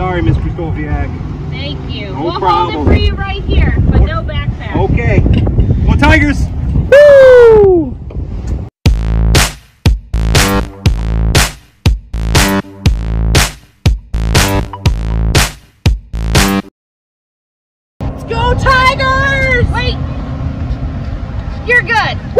Sorry, Mr. Krasoviak. Thank you. No we'll problem. hold it for you right here, but no backpack. Okay. Well, Tigers! Woo! Let's go, Tigers! Wait. You're good.